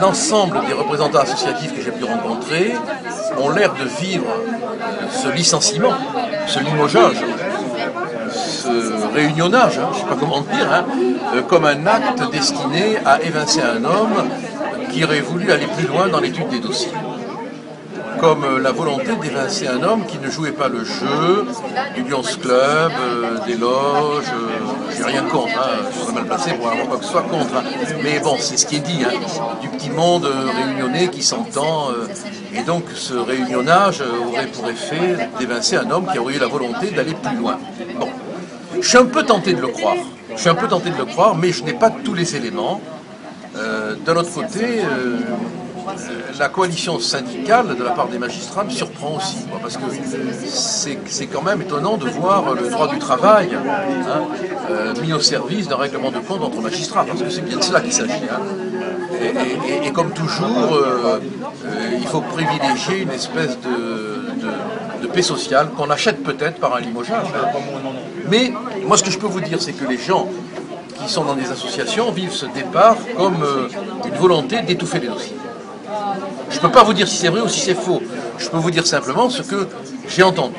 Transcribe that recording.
l'ensemble des représentants associatifs que j'ai pu rencontrer ont l'air de vivre ce licenciement, ce limogeage, ce réunionnage, hein, je ne sais pas comment dire, hein, euh, comme un acte destiné à évincer un homme qui aurait voulu aller plus loin dans l'étude des dossiers comme euh, la volonté d'évincer un homme qui ne jouait pas le jeu du Lions Club, euh, des loges, euh, j'ai rien contre, hein, je suis mal placé pour avoir quoi que ce soit contre, hein. mais bon, c'est ce qui est dit, hein, du petit monde réunionnais qui s'entend, et donc ce réunionnage aurait pour effet d'évincer un homme qui aurait eu la volonté d'aller plus loin. Bon, je suis un peu tenté de le croire, je suis un peu tenté de le croire, mais je n'ai pas tous les éléments. D'un autre côté, la coalition syndicale de la part des magistrats me surprend aussi, parce que c'est quand même étonnant de voir le droit du travail hein, euh, mis au service d'un règlement de compte entre magistrats, parce que c'est bien de cela qu'il s'agit. Hein. Et, comme toujours, euh, euh, il faut privilégier une espèce de, paix sociale qu'on achète peut-être par un limogeage. Mais moi, ce que je peux vous dire, c'est que les gens qui sont dans des associations vivent ce départ comme une volonté d'étouffer les dossiers. Je ne peux pas vous dire si c'est vrai ou si c'est faux. Je peux vous dire simplement ce que j'ai entendu.